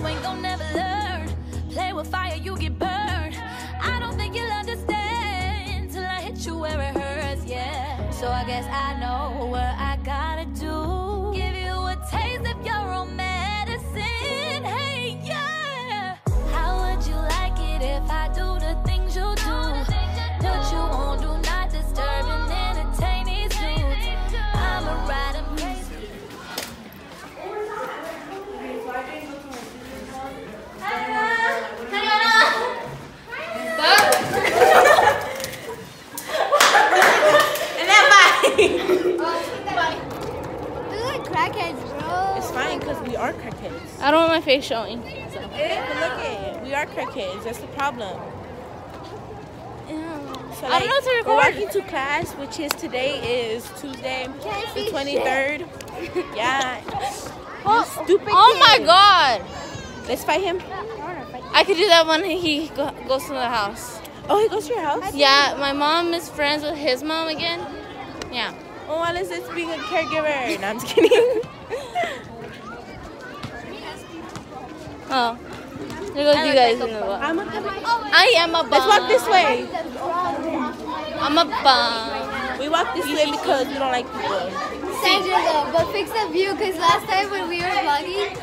you ain't gon' never learn. Play with fire, you get burned. Face showing. Eh, but look at it. We are crackheads. That's the problem. So, I don't know to We're record. walking to class, which is today is Tuesday, the 23rd. yeah. Oh, stupid oh my god. Let's fight him. I could do that when he go, goes to the house. Oh, he goes to your house? Yeah, my mom is friends with his mom again. Yeah. Oh, Alice is being a caregiver. No, I'm just kidding. Oh. There goes you guys in the book. I'm a, I am a bum. let's walk this way. I'm a bum. We walk this way because we don't like people. Sandra though, but fix the view because last time when we were vlogging,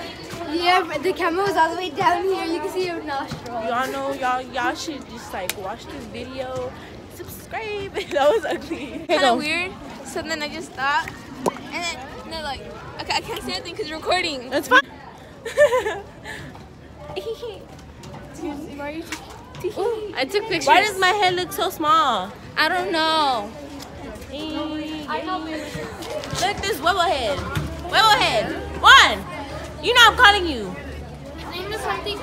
yeah, the camera was all the way down here. You can see your nostril. Y'all know, y'all y'all should just like watch this video, subscribe. that was ugly. kind of weird. So then I just stopped, and then they're like, okay, I can't say anything because you're recording. That's fine. I took pictures. Why does my head look so small? I don't know. Look at this webble head. Webble head. One. You know I'm calling you. Name is something.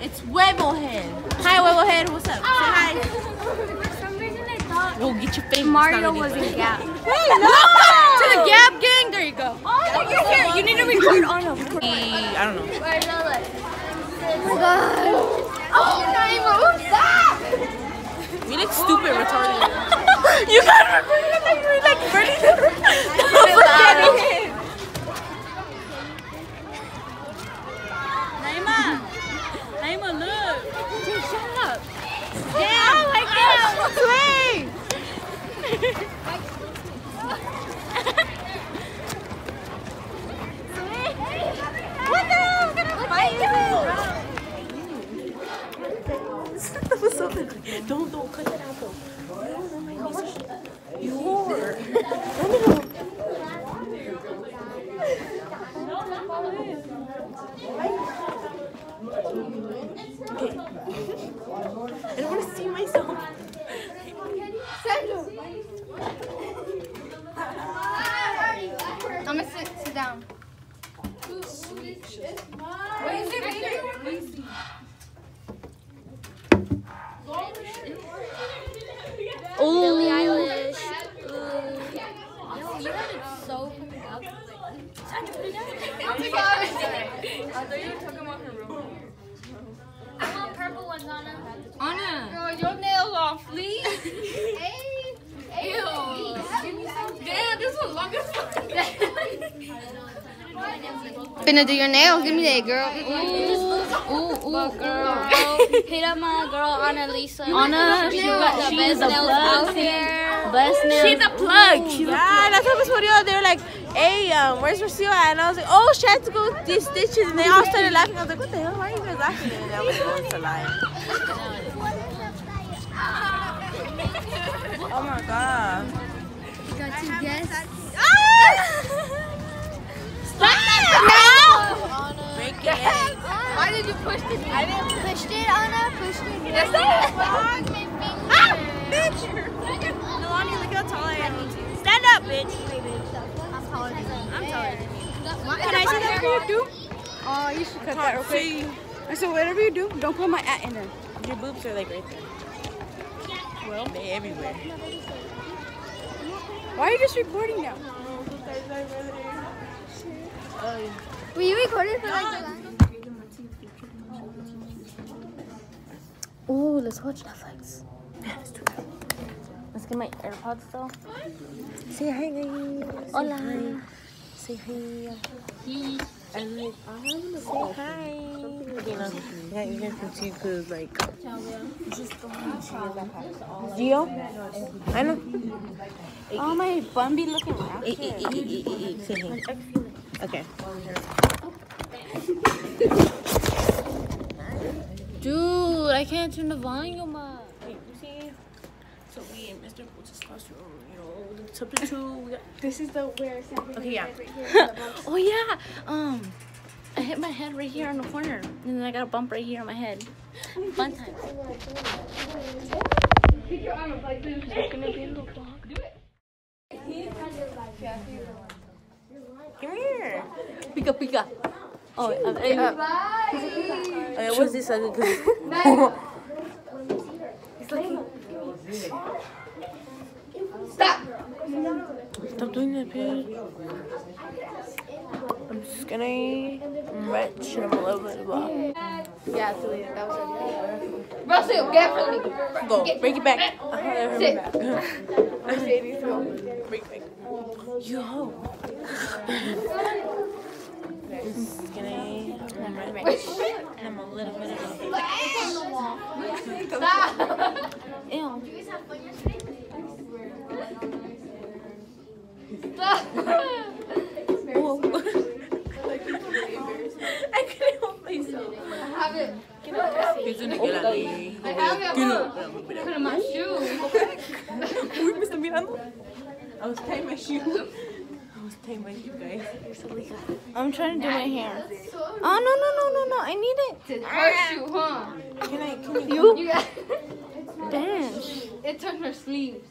It's webble head. Hi webble head. What's up? Say ah. hi. For some reason I thought We'll get your face. Mario was in Gap. No, To the Gap gang. There you go. Oh, you're here. You need to record on a record. I don't know. Where's the like? Oh my god. Oh, stop! You look stupid retarded. you got recorded like you're like ready to. Don't it. Naima. Naima, look. Dude, shut up. Damn. Oh my god. What the hell? I'm gonna fight you! that was so good. Don't don't cut that out though. You whore. Okay. I don't want to see myself. I'm gonna sit, sit down. Billie Eilish. Yo, you got it so fucking up. Sandra, put it down. I thought you were talking about her room. I want purple ones, Anna. Anna. Girl, your nails are fleas. Hey. Hey. Ew. Give me some. Damn, this was long as fuck. Finna do your nails. Give me that, girl. Ooh, ooh, ooh, girl. Hit up my girl Anna Lisa. Anna, she got the best nails out here. Best nails. She's a plug. She's yeah, that's what was funny. They were like, "Hey, um, where's Rocio at?" And I was like, "Oh, she had to go do stitches." And they all started laughing. I was like, "What the hell? Why are you guys laughing?" And I was going to lie. Oh my god. You Got to guess. Break egg. Why did you push it? I didn't push it, Anna. Pushed it. Yes, Ah, Bitch. Nalani, look how tall I am. Stand up, bitch. I'm taller than you. I'm taller than you. Can I say whatever you do? Oh, you should cut that real quick. I said whatever you do, don't put my at in there. Your boobs are like right there. Well, they everywhere. Why are you just recording now? Oh, Were you recording for like the last? Ooh, let's watch Netflix. Let's get my AirPods though. Say hi, guys. Hola. Say hi. I'm like, I want to say hi. know. Yeah, you get confused because like. Gio? I know. Oh my Bumby looking around. Eat, eat, Here. Okay. Dude, I can't turn the volume up. Wait, you see? So we in Mr. Boots' classroom, you know, the substitute. We got... This is the where Sam Okay, yeah. Right Oh yeah. Um, I hit my head right here on the corner, and then I got a bump right here on my head. Fun time. Come here. Pika pika. Oh, uh, Okay, what's this? Uh, 'cause- Stop doing that, bitch. I'm skinny, I'm rich, and I'm a little bit blah. Yeah, absolutely. That was it. Russell, get for me. Go, break it back. Uh, Sit. back. break, break. Yo. I'm skinny, I'm rich, and I'm a little bit of a ew. Whoa. I couldn't help myself. Have it. He's gonna get at me. I have it. Put it in my shoe. Uy, me está mirando. I was tying my shoe. I was tying my shoe, guys. I'm trying to do my hair. Oh no no no no no! I need it. It's her shoe, huh? Can I, can you? You Damn. It's on her sleeves.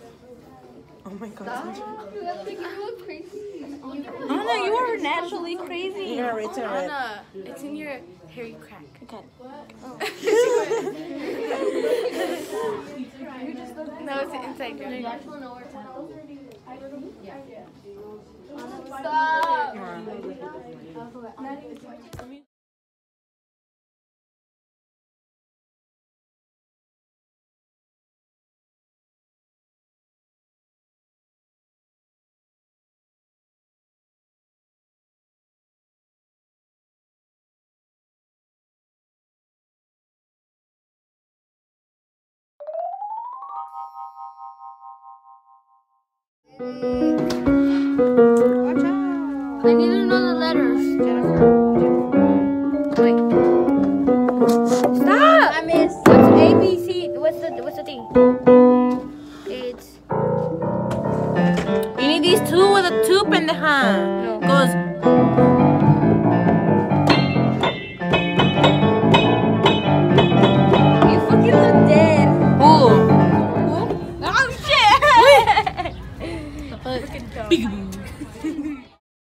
Oh my god. That's making you look crazy. Anna, you are naturally crazy. You're gonna write to red. Anna, it's in your hairy crack. Okay. No, it's inside your Stop. I need to know the letters. Wait. Stop! I missed. What's A, B, C? What's the what's the thing? It's You need these two with a two, pendeja. Goes.